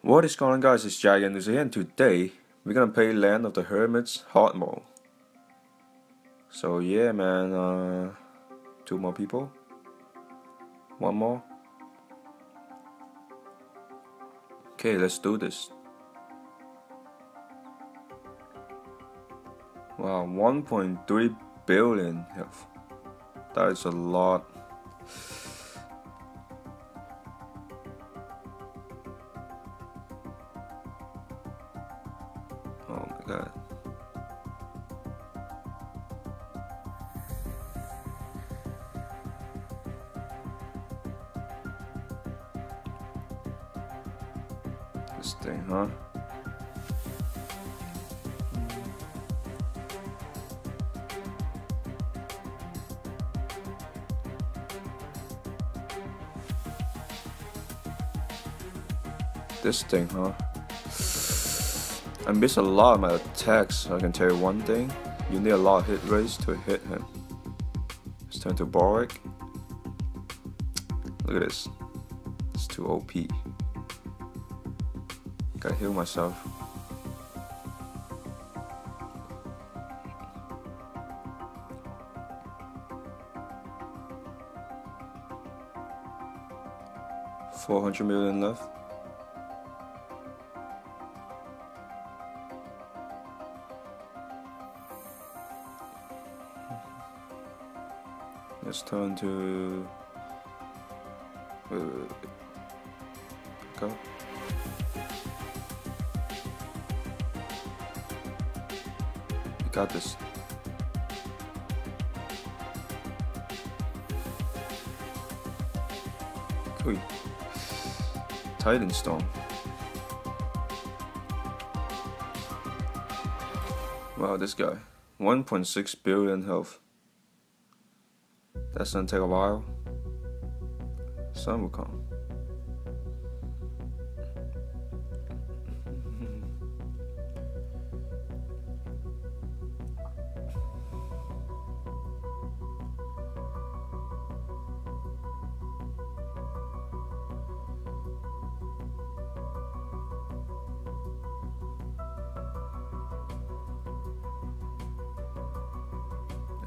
What is going on guys, it's Gigantus here and today we're gonna play Land of the Hermits hard mode. So yeah man, uh, two more people. One more. Okay, let's do this. Wow, 1.3 billion health. That is a lot. God. This thing, huh? This thing, huh? I miss a lot of my attacks. I can tell you one thing. You need a lot of hit rates to hit him. It's time to Borwick. Look at this. It's too OP. Gotta heal myself. Four hundred million left. Turn to uh, go. You got this. Cool. Titan Storm. Wow, this guy. 1.6 billion health. That's gonna take a while. Sun will come.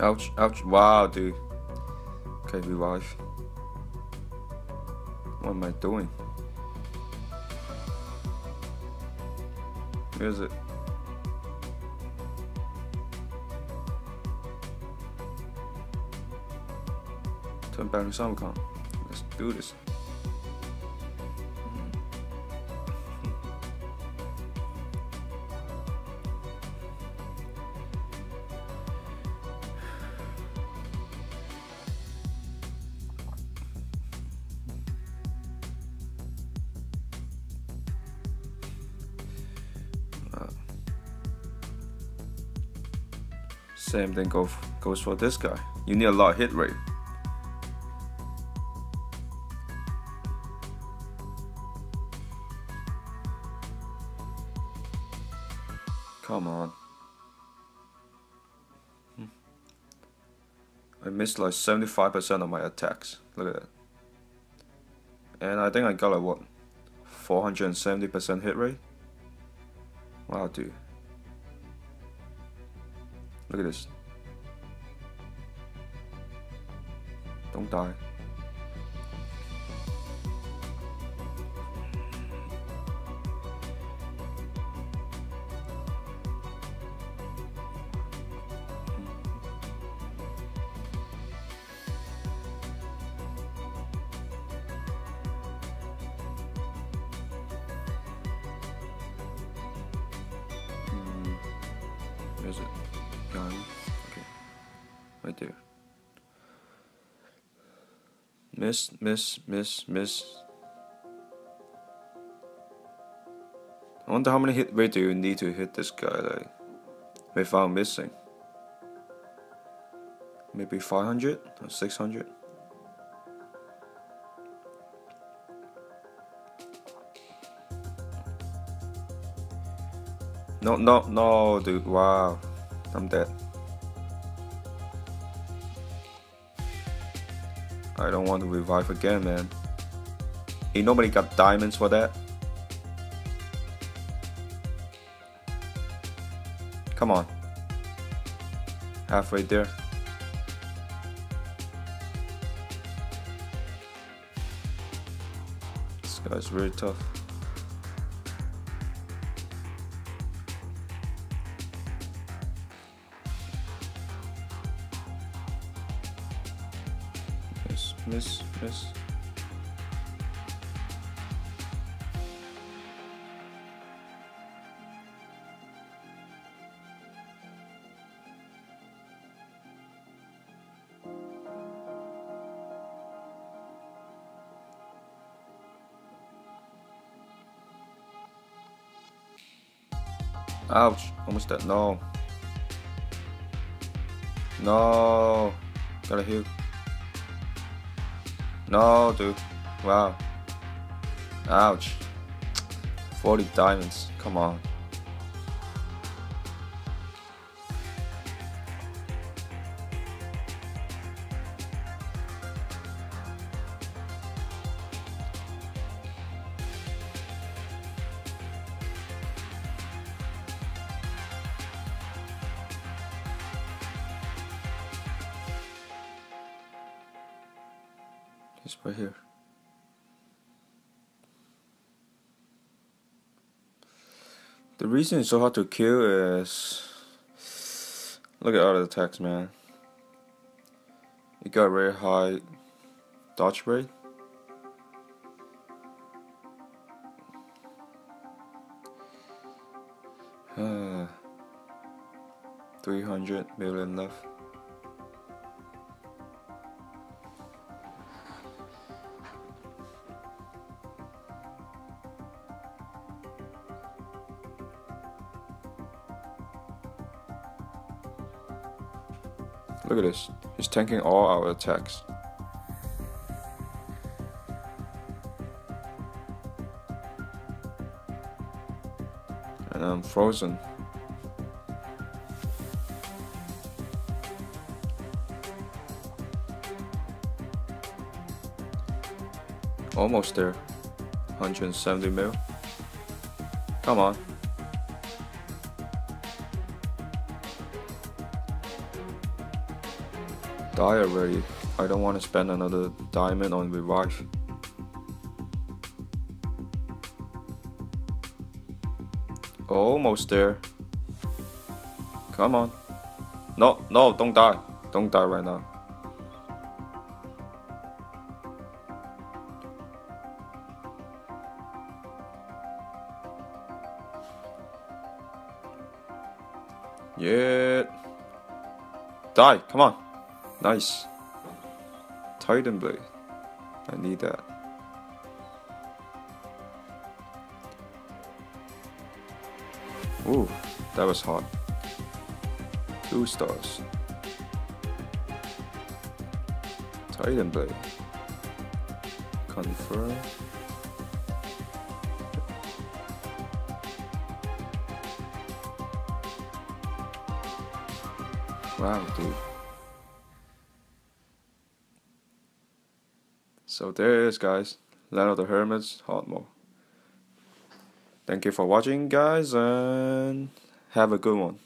Ouch, ouch, wow, dude. Okay, revive. What am I doing? Where is it? Turn back to Samcon. Let's do this. Same thing go, goes for this guy. You need a lot of hit rate. Come on. Hmm. I missed like 75% of my attacks. Look at that. And I think I got like what? 470% hit rate? Wow, dude. Look at this. Don't die. Hmm. Where's it? Gun. Okay. Right there. Miss, miss, miss, miss. I wonder how many hit rate do you need to hit this guy like without missing? Maybe 500 or 600? No, no, no, dude. Wow compare I don't want to revive again man. He nobody got diamonds for that. Come on. Halfway there. This guy's really tough. Miss, miss. Ouch, almost dead. No. No. Got a heal. No, dude. Wow. Ouch. 40 diamonds. Come on. He's right here. The reason it's so hard to kill is look at all the attacks, man. It got very high dodge rate. Uh, 300 million left. Look at this. He's tanking all our attacks. And I'm frozen. Almost there. 170 mil. Come on. Die already. I don't want to spend another diamond on revive. Almost there. Come on. No, no, don't die. Don't die right now. Yeah. Die, come on. Nice. Titan blade. I need that. Ooh, that was hot. Two stars. Titan blade. Confirm. Wow, dude. So there it is, guys. Land of the Hermits, hard mode. Thank you for watching, guys, and have a good one.